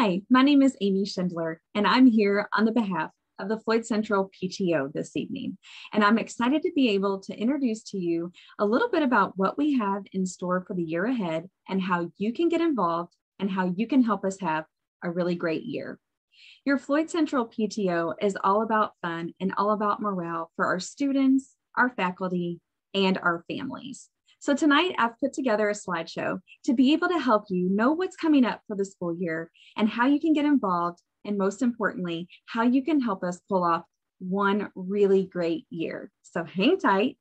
Hi, my name is Amie Schindler, and I'm here on the behalf of the Floyd Central PTO this evening. And I'm excited to be able to introduce to you a little bit about what we have in store for the year ahead and how you can get involved and how you can help us have a really great year. Your Floyd Central PTO is all about fun and all about morale for our students, our faculty, and our families. So tonight I've put together a slideshow to be able to help you know what's coming up for the school year and how you can get involved and most importantly, how you can help us pull off one really great year. So hang tight.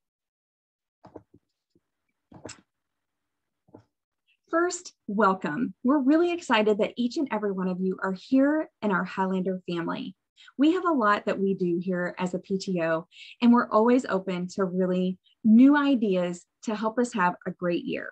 First, welcome. We're really excited that each and every one of you are here in our Highlander family. We have a lot that we do here as a PTO, and we're always open to really new ideas to help us have a great year.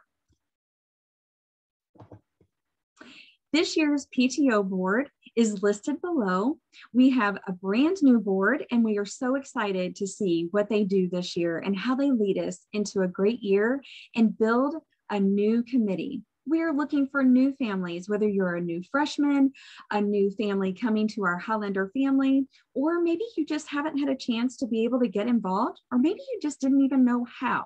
This year's PTO board is listed below. We have a brand new board and we are so excited to see what they do this year and how they lead us into a great year and build a new committee. We are looking for new families, whether you're a new freshman, a new family coming to our Highlander family, or maybe you just haven't had a chance to be able to get involved, or maybe you just didn't even know how.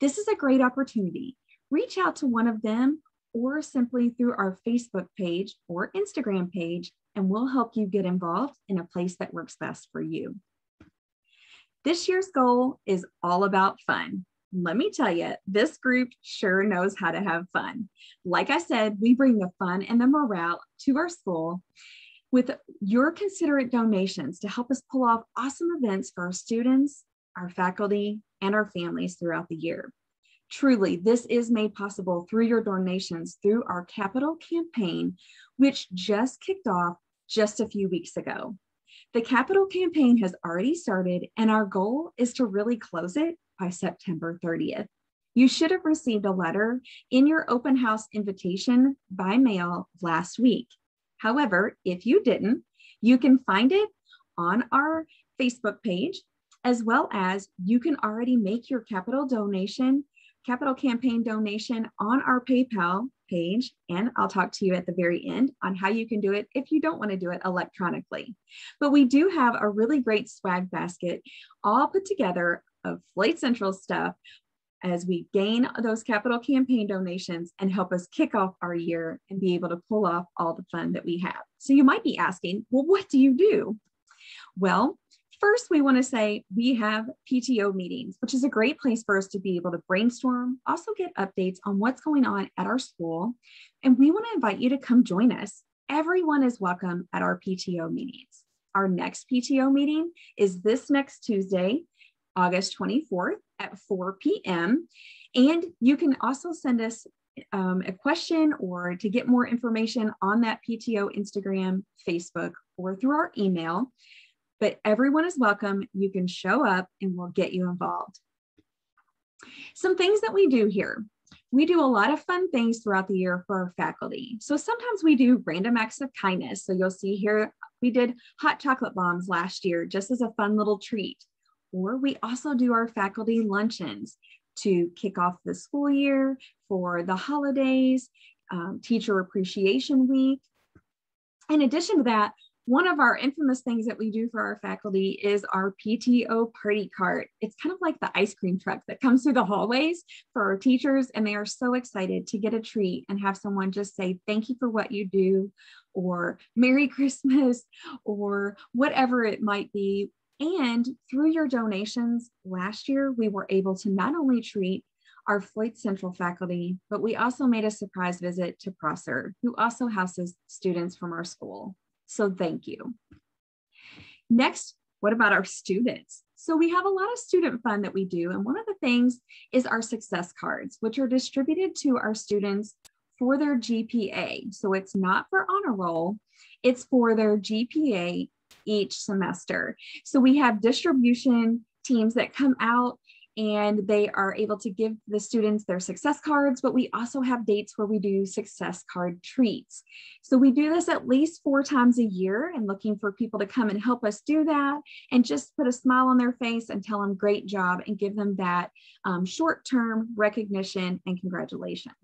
This is a great opportunity. Reach out to one of them or simply through our Facebook page or Instagram page, and we'll help you get involved in a place that works best for you. This year's goal is all about fun. Let me tell you, this group sure knows how to have fun. Like I said, we bring the fun and the morale to our school with your considerate donations to help us pull off awesome events for our students, our faculty, and our families throughout the year. Truly, this is made possible through your donations through our capital campaign, which just kicked off just a few weeks ago. The capital campaign has already started, and our goal is to really close it by September 30th. You should have received a letter in your open house invitation by mail last week. However, if you didn't, you can find it on our Facebook page, as well as you can already make your capital donation capital campaign donation on our PayPal page. And I'll talk to you at the very end on how you can do it if you don't want to do it electronically. But we do have a really great swag basket all put together of Floyd Central stuff as we gain those capital campaign donations and help us kick off our year and be able to pull off all the fun that we have. So you might be asking, well, what do you do? Well, First, we want to say we have PTO meetings, which is a great place for us to be able to brainstorm, also get updates on what's going on at our school. And we want to invite you to come join us. Everyone is welcome at our PTO meetings. Our next PTO meeting is this next Tuesday, August 24th at 4 p.m. And you can also send us um, a question or to get more information on that PTO Instagram, Facebook, or through our email but everyone is welcome. You can show up and we'll get you involved. Some things that we do here. We do a lot of fun things throughout the year for our faculty. So sometimes we do random acts of kindness. So you'll see here, we did hot chocolate bombs last year just as a fun little treat. Or we also do our faculty luncheons to kick off the school year for the holidays, um, teacher appreciation week. In addition to that, one of our infamous things that we do for our faculty is our PTO party cart. It's kind of like the ice cream truck that comes through the hallways for our teachers, and they are so excited to get a treat and have someone just say, Thank you for what you do, or Merry Christmas, or whatever it might be. And through your donations last year, we were able to not only treat our Floyd Central faculty, but we also made a surprise visit to Prosser, who also houses students from our school. So thank you. Next, what about our students? So we have a lot of student fun that we do. And one of the things is our success cards, which are distributed to our students for their GPA. So it's not for honor roll, it's for their GPA each semester. So we have distribution teams that come out and they are able to give the students their success cards, but we also have dates where we do success card treats. So we do this at least four times a year and looking for people to come and help us do that and just put a smile on their face and tell them great job and give them that um, short-term recognition and congratulations.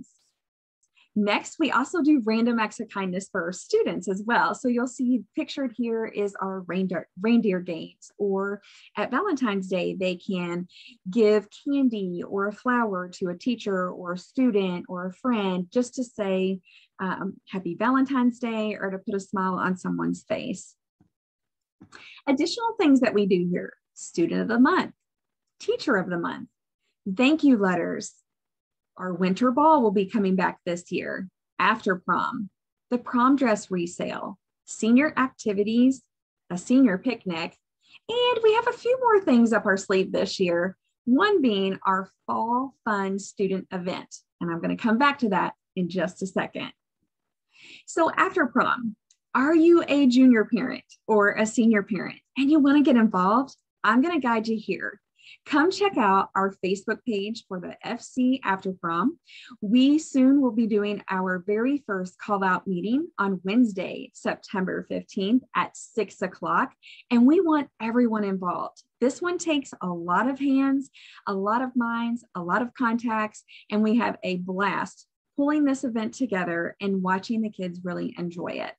Next, we also do random acts of kindness for our students as well. So you'll see pictured here is our reindeer, reindeer games, or at Valentine's Day, they can give candy or a flower to a teacher or a student or a friend just to say um, happy Valentine's Day or to put a smile on someone's face. Additional things that we do here, student of the month, teacher of the month, thank you letters, our winter ball will be coming back this year after prom, the prom dress resale, senior activities, a senior picnic, and we have a few more things up our sleeve this year, one being our fall fun student event. And I'm going to come back to that in just a second. So after prom, are you a junior parent or a senior parent and you want to get involved? I'm going to guide you here Come check out our Facebook page for the FC After Prom. We soon will be doing our very first call out meeting on Wednesday, September 15th at six o'clock. And we want everyone involved. This one takes a lot of hands, a lot of minds, a lot of contacts, and we have a blast pulling this event together and watching the kids really enjoy it.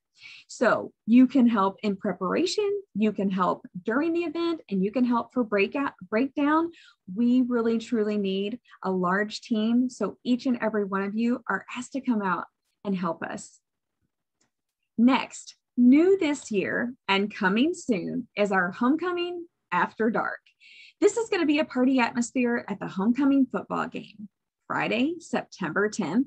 So you can help in preparation, you can help during the event, and you can help for breakout breakdown. We really truly need a large team. So each and every one of you are asked to come out and help us. Next, new this year and coming soon is our homecoming after dark. This is going to be a party atmosphere at the homecoming football game, Friday, September 10th.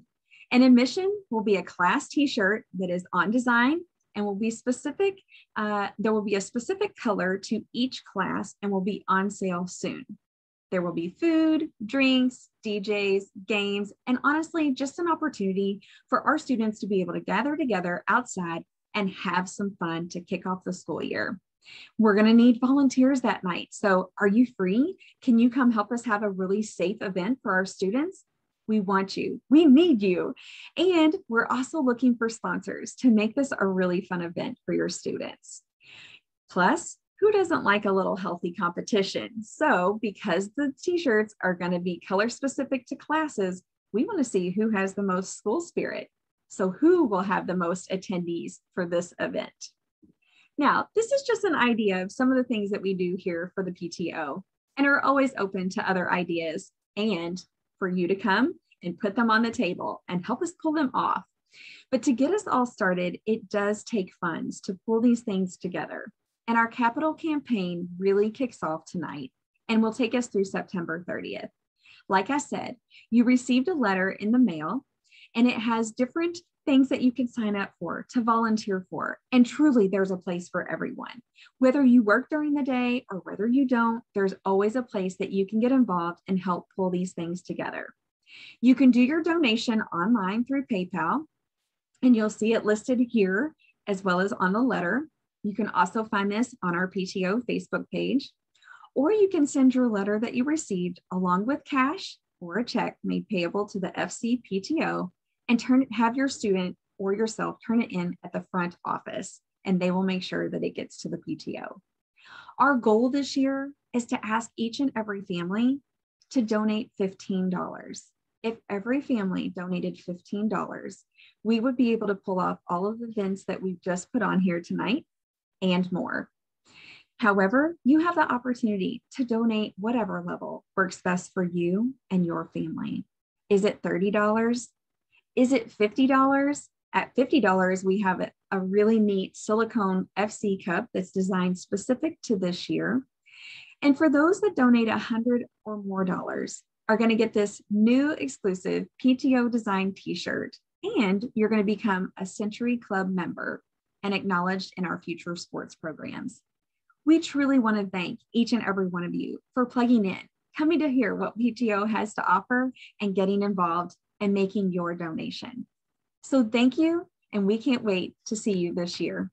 And admission will be a class t-shirt that is on design and will be specific. Uh, there will be a specific color to each class and will be on sale soon. There will be food, drinks, DJs, games, and honestly, just an opportunity for our students to be able to gather together outside and have some fun to kick off the school year. We're going to need volunteers that night. So, are you free? Can you come help us have a really safe event for our students? We want you. We need you. And we're also looking for sponsors to make this a really fun event for your students. Plus, who doesn't like a little healthy competition? So, because the t shirts are going to be color specific to classes, we want to see who has the most school spirit. So, who will have the most attendees for this event? Now, this is just an idea of some of the things that we do here for the PTO and are always open to other ideas and for you to come and put them on the table and help us pull them off. But to get us all started, it does take funds to pull these things together. And our capital campaign really kicks off tonight and will take us through September 30th. Like I said, you received a letter in the mail and it has different things that you can sign up for to volunteer for. And truly, there's a place for everyone. Whether you work during the day or whether you don't, there's always a place that you can get involved and help pull these things together. You can do your donation online through PayPal, and you'll see it listed here as well as on the letter. You can also find this on our PTO Facebook page, or you can send your letter that you received along with cash or a check made payable to the FC PTO and turn have your student or yourself turn it in at the front office and they will make sure that it gets to the PTO. Our goal this year is to ask each and every family to donate $15. If every family donated $15, we would be able to pull off all of the events that we've just put on here tonight and more. However, you have the opportunity to donate whatever level works best for you and your family. Is it $30? Is it $50? At $50, we have a, really neat silicone FC cup that's designed specific to this year. And for those that donate 100 or more dollars, are going to get this new exclusive PTO design t-shirt and you're going to become a Century Club member and acknowledged in our future sports programs. We truly want to thank each and every one of you for plugging in, coming to hear what PTO has to offer and getting involved and making your donation. So thank you, and we can't wait to see you this year.